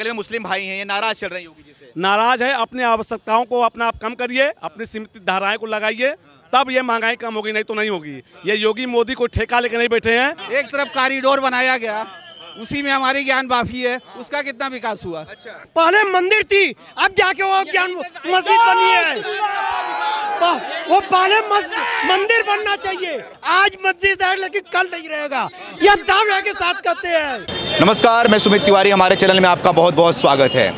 बगल में मुस्लिम भाई हैं ये नाराज़ चल रहे हैं योगी जी से। नाराज़ है अपने आवश्यकताओं को अपना आप कम करिए अपनी सीमित धाराएँ को लगाइए तब ये महँगाई कम होगी नहीं तो नहीं होगी। ये योगी मोदी को ठेका लेके नहीं बैठे हैं। एक तरफ़ कॉरिडोर बनाया गया उसी में हमारी ज्ञान बाफी है। उसका कितना विकास हुआ? पहले मंदिर थी अब जाके वो ज्ञान मस्जिद बनी है। वो पहले मंदिर बनना चाहिए। आज मस्जिद है लेकिन कल नहीं रहेगा। यह दावे के साथ कहते हैं। नमस्कार मैं सुमित तिवारी। हमारे चैनल में आपका बहुत बहुत स्वागत है।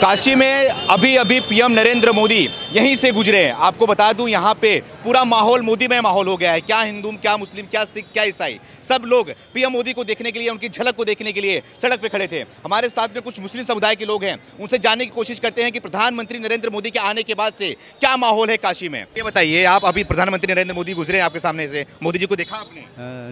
काशी में अभी अभी पीएम नरेंद्र मोदी यहीं से गुजरे हैं। आपको बता दूँ यहाँ पे पूरा माहौल मोदी में माहौल हो गया है। क्या हिंदू क्या मुस्लिम क्या सिख क्या ईसाई सब लोग पीएम मोदी को देखने के लिए उनकी झलक को देखने के लिए सड़क पे खड़े थे। हमारे साथ में कुछ मुस्लिम समुदाय के लोग हैं। उनसे जानने की कोशिश करते हैं कि प्रधानमंत्री नरेंद्र मोदी के आने के बाद से क्या माहौल है काशी में। ये बताइए आप अभी प्रधानमंत्री नरेंद्र मोदी गुजरे हैं आपके सामने से। मोदी जी को देखा आपने?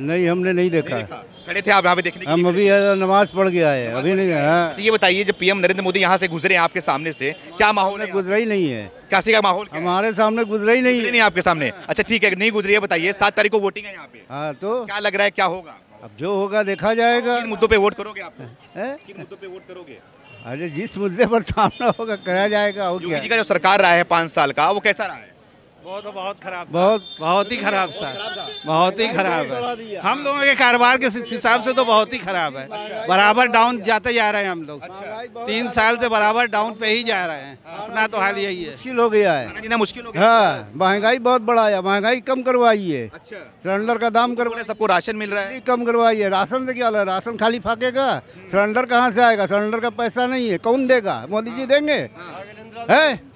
नहीं हमने नहीं देखा। खड़े थे आप यहाँ पे देखने हम अभी नमाज़ पढ़ गया है। अभी नहीं तो ये बताइए जब पीएम नरेंद्र मोदी यहाँ से गुजरे हैं आपके सामने से क्या माहौल है गुजरा ही नहीं है। काशी का माहौल हमारे सामने गुजरा ही नहीं है। नहीं आपके सामने। अच्छा ठीक है नहीं गुजरी है बताइए सात तारीख को वोटिंग है यहाँ पे। हाँ तो? क्या लग रहा है क्या होगा? अब जो होगा देखा जाएगा। किन मुद्दों पे वोट करोगे आप? किन मुद्दों पे वोट करोगे? अरे जिस मुद्दे पर सामना होगा करा जाएगा योगी जी का जो सरकार रहा है पाँच साल का वो कैसा रहा है? बहुत बहुत खराब बहुत बहुत ही खराब था। बहुत ही खराब है। हम लोगों के कारोबार के हिसाब से तो बहुत ही खराब है। बराबर डाउन जाते जा रहे हैं हम लोग। तीन साल से बराबर डाउन पे ही जा रहे हैं। अपना तो हाल यही है। मुश्किल हो गया है। जीना मुश्किल हो गया। हाँ महँगाई बहुत बढ़ाया महँगाई कम करवाई है अच्छा। सिलेंडर का दाम बोले सबको राशन मिल रहा है। कम करवाई है राशन से क्या राशन खाली फाकेगा। सिलेंडर कहाँ से आएगा? सिलेंडर का पैसा नहीं है। कौन देगा? मोदी जी देंगे? है?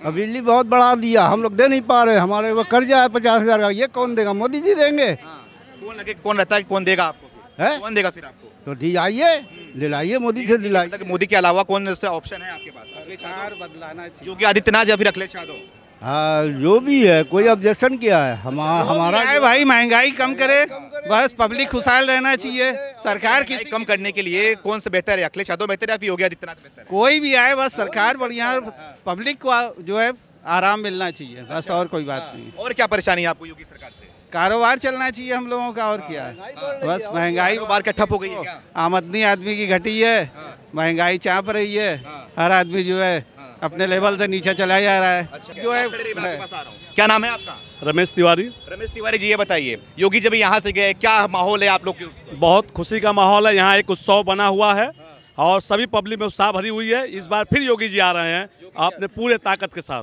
अब बिजली बहुत बढ़ा दिया। हम लोग दे नहीं पा रहे। हमारे वो कर्जा है पचास हज़ार का। ये कौन देगा? मोदी जी देंगे। कौन लगे? कौन रहता है कौन देगा आपको है? कौन देगा फिर आपको? तो दिलाइए। दिलाइए मोदी से दिलाइए। मतलब मोदी के अलावा कौन सा ऑप्शन है आपके पास? अखिलेश यादव, बदलाना चाहिए। योगी आदित्यनाथ या फिर अखिलेश यादव? हाँ जो भी है कोई ऑब्जेक्शन क्या है? हम हमारा है भाई महँगाई कम करे बस पब्लिक खुशहाल रहना चाहिए। सरकार की कम करने के लिए कौन सा बेहतर है? अखिलेश यादव बेहतर है या योगी आदित्यनाथ बेहतर है? कोई भी आए बस सरकार बढ़िया पब्लिक को जो है आराम मिलना चाहिए। बस और कोई बात नहीं। और क्या परेशानी है आपको योगी सरकार से? कारोबार चलना चाहिए हम लोगों का और क्या। है बस महँगाई बार का ठप हो गई है आमदनी आदमी की घटी है। महँगाई चाप रही है। हर आदमी जो है अपने लेवल से नीचे चला जा रहा है। अच्छा, जो है हूँ। क्या नाम है आपका? रमेश तिवारी। रमेश तिवारी जी ये बताइए योगी जब यहाँ से गए क्या माहौल है आप लोग के बहुत खुशी का माहौल है यहाँ एक उत्सव बना हुआ है और सभी पब्लिक में उत्साह भरी हुई है। इस बार फिर योगी जी आ रहे हैं अपने पूरे ताकत के साथ।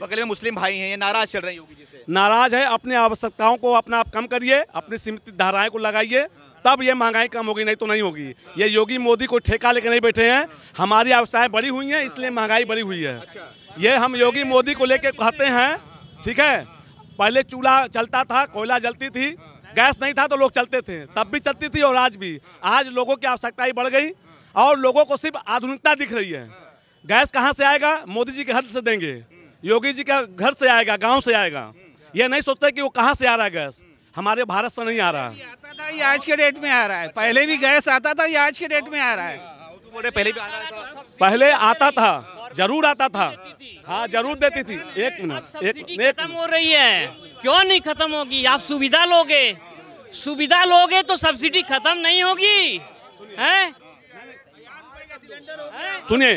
बगल में मुस्लिम भाई हैं ये नाराज़ चल रहे हैं योगी जी से। नाराज़ है अपनी आवश्यकताओं को अपना आप कम करिए अपनी सीमित धाराएँ को लगाइए तब ये महँगाई कम होगी नहीं तो नहीं होगी। ये योगी मोदी को ठेका लेके नहीं बैठे हैं। हमारी आवश्यकताएँ बड़ी हुई हैं इसलिए महँगाई बड़ी हुई है। ये हम योगी मोदी को लेके कहते हैं ठीक है? पहले चूल्हा चलता था कोयला जलती थी गैस नहीं था तो लोग चलते थे तब भी चलती थी और आज भी। आज लोगों की आवश्यकताएँ बढ़ गई और लोगों को सिर्फ़ आधुनिकता दिख रही है। गैस कहाँ से आएगा? मोदी जी के घर से देंगे। योगी जी का घर से आएगा गाँव से आएगा। ये नहीं सोचते कि वो कहाँ से आ रहा है गैस। हमारे भारत से नहीं आ रहा। है आता था ये आज के डेट में आ रहा है। पहले भी गैस आता था ये आज के डेट में आ रहा है। तो पहले भी आ रहा था। पहले आता था ज़रूर आता था। हाँ ज़रूर देती थी। एक मिनट एक खत्म हो रही है। क्यों नहीं खत्म होगी? आप सुविधा लोगे। सुविधा लोगे तो सब्सिडी खत्म नहीं होगी। हैं? सुनिए।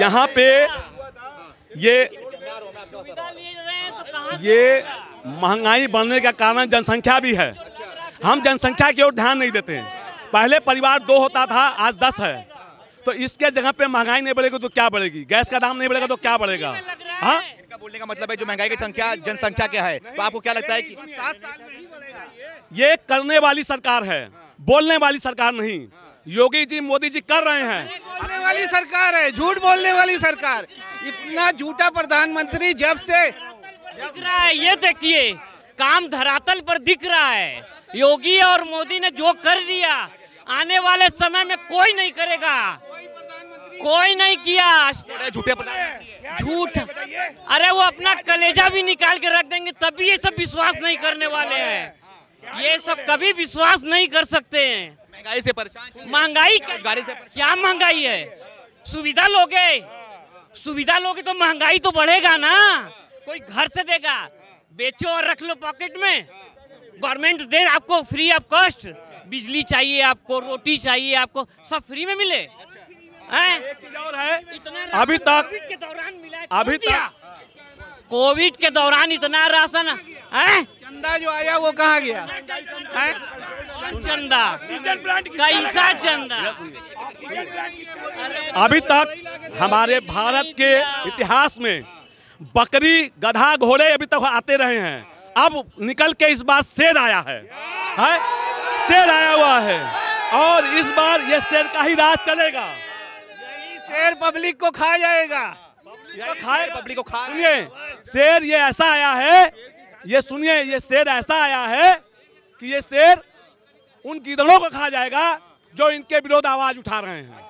यहाँ पे ये सुविधा ले रहे हैं तो ये महँगाई बढ़ने का कारण जनसंख्या भी है। हम जनसंख्या की ओर ध्यान नहीं देते पहले परिवार दो होता था आज दस है। तो इसके जगह पे महँगाई नहीं बढ़ेगी तो क्या बढ़ेगी? गैस का दाम नहीं बढ़ेगा तो क्या बढ़ेगा? हाँ? बोलने का मतलब है जो महँगाई की संख्या जनसंख्या क्या है? तो आपको क्या लगता है कि ये करने वाली सरकार है। बोलने वाली सरकार नहीं। योगी जी मोदी जी कर रहे हैं। बोलने वाली सरकार है झूठ बोलने वाली सरकार। इतना झूठा प्रधानमंत्री जब से दिख रहा है ये देखिए काम धरातल पर दिख रहा है। योगी और मोदी ने जो कर दिया आने वाले समय में कोई नहीं करेगा। कोई नहीं किया। झूठे झूठ। अरे वो अपना कलेजा भी निकाल के रख देंगे तभी ये सब विश्वास नहीं करने वाले हैं। ये सब कभी विश्वास नहीं कर सकते हैं। महँगाई से परेशान महँगाई से क्या महँगाई है? सुविधा लोगे? सुविधा लोगे तो महँगाई तो बढ़ेगा ना। कोई घर से देगा। बेचो और रख लो पॉकेट में। गवर्नमेंट दे आपको फ्री ऑफ़ कॉस्ट। बिजली चाहिए आपको रोटी चाहिए आपको सब फ्री में मिले। हैं? एक चीज़ और है इतना अभी तक के दौरान मिला अभी दिया। कोविड के दौरान इतना राशन है? चंदा जो आया वो कहाँ गया? हैं? चंदा? कैसा चंदा? अभी तक हमारे भारत के इतिहास में बकरी गधा घोड़े अभी तक आते रहे हैं। अब निकल के इस बार शेर आया है, है? शेर आया हुआ है। और इस बार ये शेर का ही राज चलेगा। शेर पब्लिक को खा जाएगा। खाए पब्लिक को खा सुनिए शेर ये ऐसा आया है ये सुनिए ये शेर ऐसा आया है कि ये शेर उन गिदड़ों को खा जाएगा जो इनके विरोध आवाज़ उठा रहे हैं।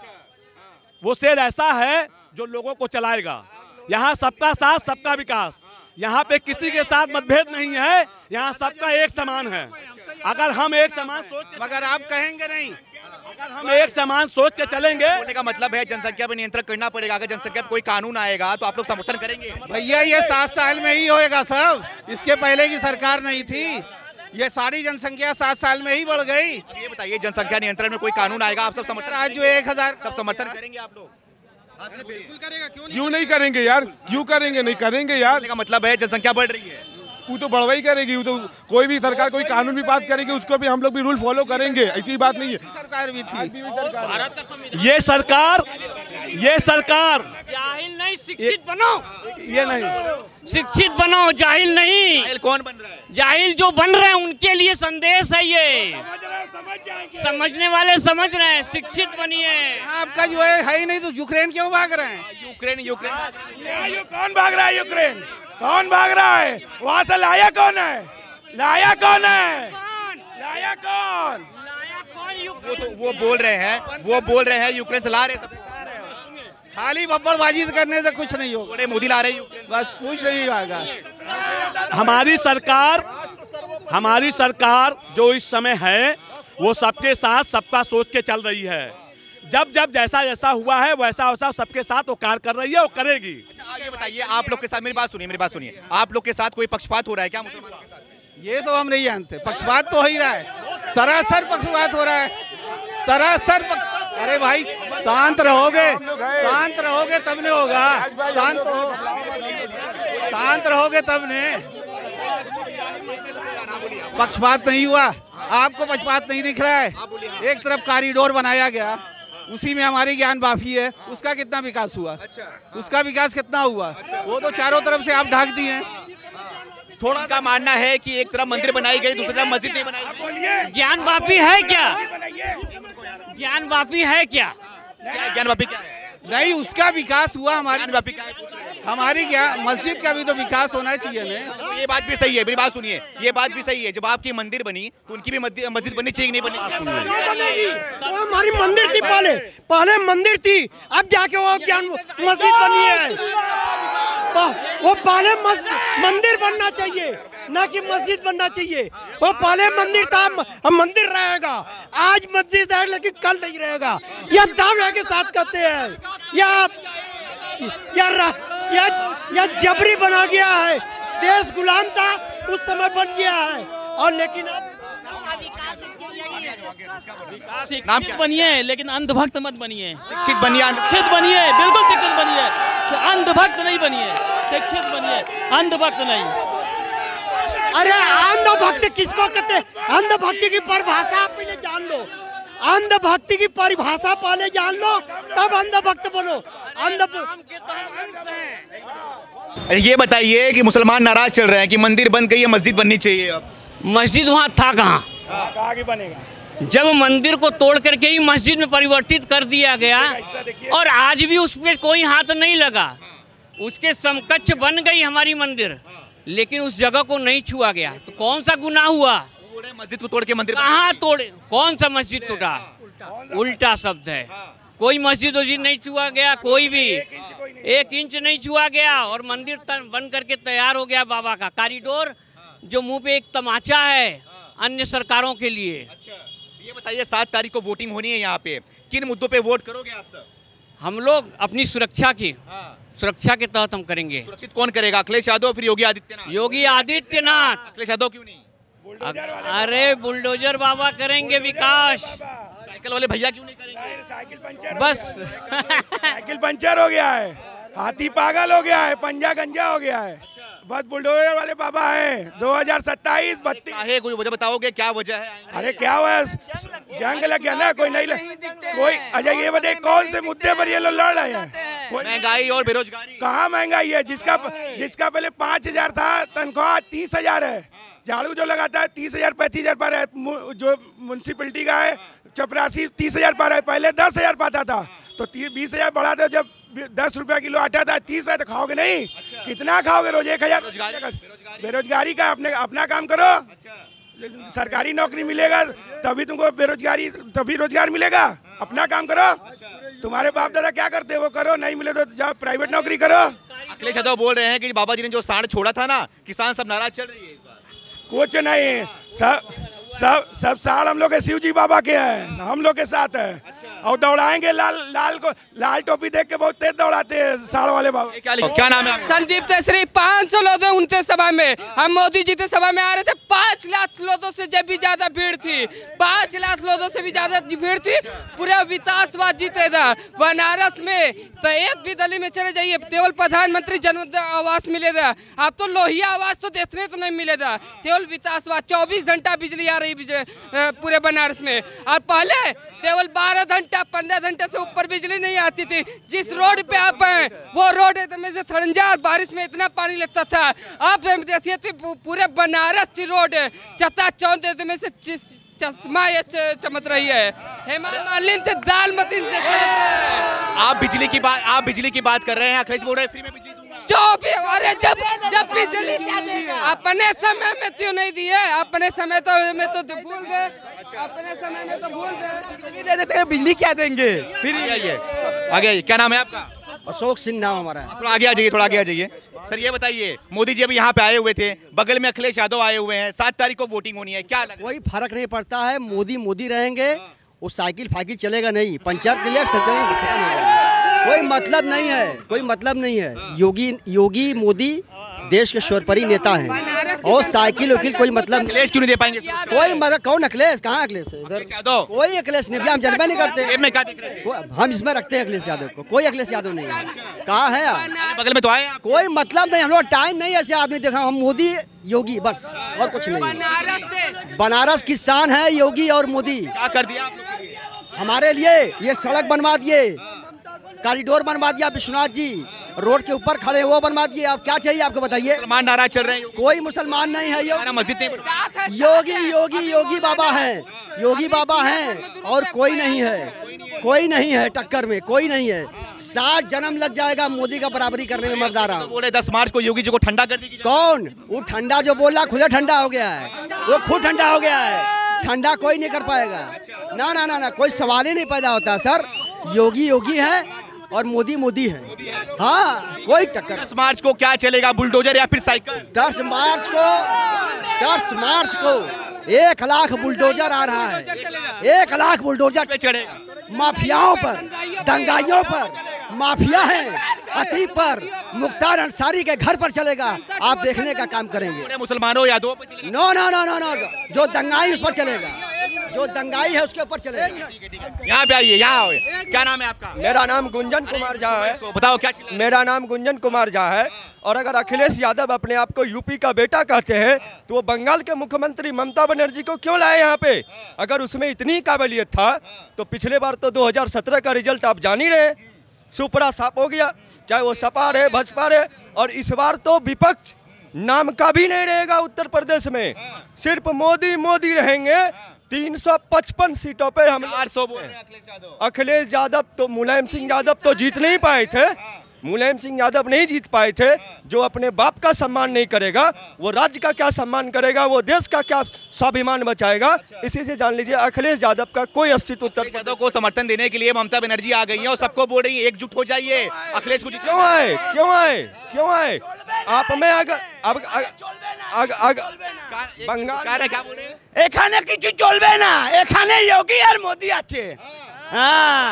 वो शेर ऐसा है जो लोगों को चलाएगा। यहाँ सबका साथ सबका विकास। यहाँ पे किसी के साथ मतभेद नहीं है यहाँ सबका एक समान है। अगर हम एक समान सोच मगर आप कहेंगे नहीं। अगर हम एक समान सोच के चलेंगे बोलने का मतलब है जनसंख्या पर नियंत्रण करना पड़ेगा। अगर जनसंख्या पर कोई कानून आएगा तो आप लोग समर्थन करेंगे। भैया ये सात साल में ही होएगा सब। इसके पहले की सरकार नहीं थी। ये सारी जनसंख्या सात साल में ही बढ़ गई। ये बताइए जनसंख्या नियंत्रण में कोई कानून आएगा? आप सब समर्थन आज जो एक हज़ार सब समर्थन करेंगे आप लोग? हाँ, क्यों नहीं? क्यों नहीं करेंगे यार? क्यों करेंगे? नहीं करेंगे यार? का मतलब है जनसंख्या बढ़ रही है। वो तो बढ़वाई करेगी वो तो कोई भी सरकार कोई कानून भी पास करेगी उसको भी हम लोग भी रूल फॉलो करेंगे ऐसी बात नहीं है। सरकार भी थी। ये सरकार ये सरकार। जाहिल नहीं शिक्षित बनो ये नहीं। शिक्षित बनो जाहिल नहीं। फ़ाइल कौन बन रहा है? जाहिल जो बन रहे हैं उनके लिए संदेश है ये। समझने वाले समझ रहे हैं शिक्षित बनिए। आपका जो है ही नहीं तो यूक्रेन क्यों भाग रहे हैं? Ukraine Ukraine. कौन भाग रहा है यूक्रेन? कौन भाग रहा है? वहाँ से लाया कौन है? लाया कौन है? लाया कौन? वो तो वो बोल रहे हैं वो बोल रहे हैं यूक्रेन से ला रहे हैं सब। खाली बब्बरबाजी करने से कुछ नहीं होगा। मोदी ला रहे हैं यूक्रेन बस कुछ नहीं होगा। हमारी सरकार हमारी सरकार जो इस समय है वो सबके साथ सबका सोच के चल रही है। जब जब जैसा जैसा हुआ है वैसा वैसा सबके साथ वो कार्य कर रही है वो करेगी। आगे बताइए, आप लोग के साथ, मेरी बात सुनिए, मेरी बात सुनिए। आप लोग के साथ कोई पक्षपात हो रहा है क्या मुसलमानों के साथ? ये सब हम नहीं जानते। पक्षपात तो हो ही रहा है। सरासर पक्षपात हो रहा है। सरासर अरे भाई, शांत रहोगे। शांत रहोगे तब नहीं होगा। शांत हो शांत रहोगे तब ने। पक्षपात नहीं हुआ। आपको पक्षपात नहीं दिख रहा है। एक तरफ़ कॉरिडोर बनाया गया। उसी में हमारी ज्ञान बाफी है। उसका कितना विकास हुआ? उसका विकास कितना हुआ? वो तो चारों तरफ़ से आप ढाक दिए थोड़ा का मानना है कि एक तरफ़ मंदिर बनाई गई दूसरी तरफ़ मस्जिद नहीं बनाई गई। ज्ञान वापी है क्या? ज्ञान वापी है क्या? क्या ज्ञान वापी क्या है? नहीं उसका विकास हुआ हमारी ज्ञान वापी क्या पूछ रहे हमारी क्या मस्जिद का भी तो विकास होना चाहिए ना। ये बात भी सही है मेरी बात सुनिए ये बात भी सही है जब आपकी मंदिर बनी तो उनकी भी मस्जिद मस्जिद बननी चाहिए नहीं बननी चाहिए? हमारी मंदिर थी पहले पहले मंदिर थी अब जाके वो ज्ञान मस्जिद बनी है। वो पहले मंदिर बनना चाहिए। ना कि मस्जिद बनना चाहिए। वो पहले मंदिर था मंदिर रहेगा। आज मस्जिद है लेकिन कल नहीं रहेगा। यह दावे के साथ कहते हैं। या या र- या या जबरी बना गया है। देश गुलाम था उस समय बन गया है। और लेकिन अब नाम शिक्षित? बनिए लेकिन अंधभक्त मत बनिए। शिक्षित बनिए शिक्षित बनिए बिल्कुल शिक्षित बनिए। अंधभक्त नहीं बनिए शिक्षित बनिए अंधभक्त नहीं। अरे अंधभक्ति किसको कहते हैं? अंधभक्ति की परिभाषा आप पहले जान लो। अंधभक्ति की परिभाषा पहले जान लो तब अंधभक्त बनो अंध तो हम ये बताइए कि मुसलमान नाराज़ चल रहे हैं कि मंदिर बन गई है मस्जिद बननी चाहिए अब। मस्जिद वहाँ था कहाँ? बनेगा। जब मंदिर को तोड़ करके ही मस्जिद में परिवर्तित कर दिया गया और आज भी उस पर कोई हाथ नहीं लगा उसके समकक्ष बन गई हमारी मंदिर। लेकिन उस जगह को नहीं छुआ गया। तो कौन सा गुना हुआ? हैं मस्जिद को तोड़ के मंदिर कहाँ तोड़े? कौन सा मस्जिद टूटा उल्टा। शब्द है। कोई मस्जिद वस्जिद नहीं छुआ गया कोई भी। एक इंच नहीं छुआ गया और मंदिर बन करके तैयार हो गया बाबा का। कॉरिडोर जो मुँह पे एक तमाचा है अन्य सरकारों के लिए। अच्छा ये बताइए सात तारीख को वोटिंग होनी है यहाँ पे। किन मुद्दों पे वोट करोगे आप सब? हम लोग अपनी सुरक्षा की सुरक्षा के तहत हम करेंगे। सुरक्षित कौन करेगा? अखिलेश यादव फिर योगी आदित्यनाथ? योगी आदित्यनाथ। अखिलेश यादव क्यों नहीं? अरे बुलडोजर बाबा करेंगे विकास। साइकिल वाले भैया क्यों नहीं करेंगे? साइकिल पंचर बस। साइकिल पंचर हो गया है। हाथी पागल हो गया है पंजा गंजा हो गया है। बस बुलडोजर वाले बाबा हैं 2027 बत्तीस काहे कोई वजह बताओगे क्या वजह है? अरे क्या हुआ जंग लग गया ना कोई नहीं लग कोई अच्छा ये बताइए कौन से मुद्दे पर ये लोग लड़ रहे हैं? महँगाई और बेरोजगारी। कहाँ महँगाई है? जिसका जिसका पहले पाँच हज़ार था तनख्वाह तीस हज़ार है। झाड़ू जो लगाता है तीस हज़ार पैंतीस हज़ार पर है। जो म्यूनसिपलिटी का है चपरासी तीस हज़ार पर है। पहले दस हज़ार पाता था तो बीस हज़ार बढ़ा दो जब दस रुपया किलो आटा था तीस है तो खाओगे नहीं? अच्छा। कितना खाओगे रोज? एक हज़ार। बेरोजगारी का अपने अपना काम करो। अच्छा। सरकारी नौकरी मिलेगा तभी तुमको बेरोजगारी तभी रोज़गार मिलेगा। अपना काम करो। तुम्हारे बाप दादा क्या करते वो करो नहीं मिले तो जाओ प्राइवेट नौकरी करो। अखिलेश यादव बोल रहे हैं कि बाबा जी ने जो सांड छोड़ा था ना किसान सब नाराज़ चल रही है कुछ नहीं। सब सब सब साड़ हम लोग के शिव जी बाबा के हैं। हम लोग के साथ है। अच्छा। और दौड़ाएँगे लाल लाल को लाल टोपी देख के बहुत तेज दौड़ाते हैं साड़ वाले बाबा। क्या क्या नाम है संदीप तेसरी पाँच सौ लोग उनके सभा में। हम मोदी जी के सभा में आ रहे थे। पाँच लाख लोगों से जब भी ज़्यादा भीड़ थी पाँच लाख लोगों से भी ज़्यादा भीड़ थी पूरा विकासवाद जीते था बनारस में तो एक भी दली में चले जाइए केवल प्रधानमंत्री जन आवास मिलेगा। अब तो लोहिया आवास तो देखने तो नहीं मिलेगा। केवल विकासवाद चौबीस घंटा बिजली आ रही अ, पूरे बनारस में। और पहले केवल बारह घंटा पंद्रह घंटे से ऊपर बिजली नहीं आती थी। जिस रोड पे आप हैं वो रोड एकदम से थरंजा और बारिश में इतना पानी लगता था। हम देखिए तो पूरे बनारस की रोड चता चौंध एकदम से चश्मा ये चमक रही है। हेमा मालिनी से दाल मतीन से रहा। आप बिजली की बात आप बिजली की बात कर रहे हैं अखिलेश बोल रहे हैं फ्री में दूँगा चौबीस अरे जब जब बिजली अपने समय में क्यों नहीं दिए अपने समय तो में तो भूल गए। अपने समय में तो भूल गए। बिजली क्या देंगे? फिर आइए। आगे आइए क्या नाम है आपका? अशोक सिंह नाम हमारा थोड़ा आगे आ जाइए थोड़ा आगे आ जाइए। सर ये बताइए मोदी जी अभी यहाँ पे आए हुए थे बगल में अखिलेश यादव आए हुए हैं सात तारीख को वोटिंग होनी है क्या लग कोई फ़र्क नहीं पड़ता है मोदी मोदी रहेंगे वो साइकिल फाइकिल चलेगा नहीं पंचायत के लिए हो। जाएगा। कोई मतलब नहीं है कोई मतलब नहीं है। योगी योगी मोदी देश के शोरपरी नेता हैं। और साइकिल वकील कोई मतलब अखिलेश क्यों नहीं दे पाएँगे? कोई मतलब कौन अखिलेश? कहाँ अखिलेश है? इधर कोई अखिलेश नहीं हम जनबे नहीं करते। में दिख रहे हम इसमें रखते हैं अखिलेश यादव को। कोई अखिलेश यादव नहीं है। कहाँ है बगल में तो आए कोई मतलब नहीं हम लोग टाइम नहीं ऐसे आदमी देखा। हम मोदी योगी बस और कुछ नहीं बनारस से बनारस की है योगी और मोदी। क्या कर दिया? हमारे लिए ये सड़क बनवा दिए। कॉरिडोर बनवा दिया विश्वनाथ जी। रोड के ऊपर खड़े हैं, वो बनवा दिए। आप क्या चाहिए आपको बताइए? मुसलमान नाराज़ चल रहे हैं कोई मुसलमान नहीं है यो मस्जिद नहीं योगी योगी योगी बाबा है योगी बाबा हैं और कोई नहीं है कोई नहीं है टक्कर में कोई नहीं है। साठ जन्म लग जाएगा मोदी का बराबरी करने में मर्दारा। तो बोले दस मार्च को योगी जी को ठंडा कर दी कौन? वो ठंडा जो बोला खुदा ठंडा हो गया है। वो खुद ठंडा हो गया है। ठंडा कोई नहीं कर पाएगा। ना ना ना ना कोई सवाल ही नहीं पैदा होता सर। योगी योगी है और मोदी मोदी है। हाँ कोई टक्कर दस मार्च को क्या चलेगा बुलडोजर या फिर साइकिल? दस मार्च को दस मार्च को एक लाख बुलडोजर आ रहा है। एक लाख बुलडोजर चढ़ेगा। माफियाओं पर दंगाइयों पर माफिया है। अतीब पर मुख्तार अंसारी के घर पर चलेगा। आप देखने का काम करेंगे। मुसलमानों यादवों पे चलेगा। No no no no no जो दंगाई उस पर चलेगा। जो दंगाई है उसके ऊपर चले यहाँ पे आइए यहाँ आओ क्या नाम है आपका? मेरा नाम गुंजन कुमार झा है। बताओ क्या मेरा नाम गुंजन कुमार झा है। और अगर अखिलेश यादव अपने आप को यूपी का बेटा कहते हैं तो वो बंगाल के मुख्यमंत्री ममता बनर्जी को क्यों लाए यहाँ पे? अगर उसमें इतनी काबिलियत था तो पिछले बार तो 2017 का रिज़ल्ट आप जान ही रहे। सुपड़ा साफ़ हो गया चाहे वो सपा रहे भाजपा रहे और इस बार तो विपक्ष नाम का भी नहीं रहेगा उत्तर प्रदेश में। सिर्फ़ मोदी मोदी रहेंगे 355 सीटों पे हम चार सौ बोल रहे हैं अखिलेश यादव। अखिलेश यादव तो मुलायम सिंह यादव तो जीत नहीं पाए थे। मुलायम सिंह यादव नहीं जीत पाए थे जो अपने बाप का सम्मान नहीं करेगा वो राज्य का क्या सम्मान करेगा वो देश का क्या स्वाभिमान बचाएगा इसी से जान लीजिए अखिलेश यादव का कोई अस्तित्व उत्तर अखिलेश यादव को समर्थन देने के लिए ममता बनर्जी आ गई है और सबको बोल रही है एकजुट हो जाइए अखिलेश को क्यों आए क्यों आए क्यों आए आप में अगर अब अग, अग, बंगाल क्या क्या बोल रहे हैं এখানে কিছু চলবে না এখানে যোগী আর মোদি আছে হ্যাঁ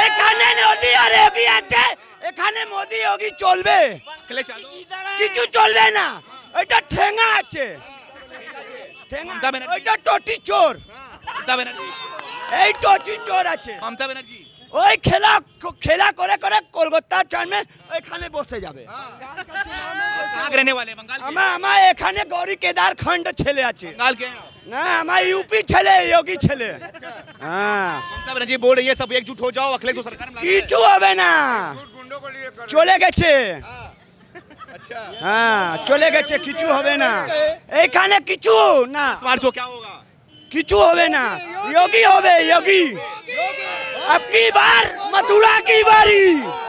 এখানে মোদি আর যোগী আছে এখানে মোদি যোগী চলবে अखिलेश यादव কিছু চলবে না এটা ঠেঙা আছে মমতা ব্যানার্জি ওইটা টটি চোর মমতা ব্যানার্জি এই টটি চোর আছে মমতা ব্যানার্জি ওই খেলা খেলা করে করে কলকাতা ট্রেনে ওইখানে বসে যাবে कहाँ के रहने वाले हैं? बंगाल के আমার আমার এখানে গৌরী কেদার খন্ড ছেলে আছে बंगाल के हैं आप? না আমার ইউপি ছেলে যোগী ছেলে হ্যাঁ ममता बनर्जी बोल रही है सब एकजुट हो जाओ अखिलेश को सरकार में लाना है। কিছু হবে না চলে গেছে হ্যাঁ চলে গেছে কিছু হবে না এখানে কিছু না इस बार जो क्या होगा কিছু হবে না যোগী হবে যোগী अब की बार मथुरा की बारी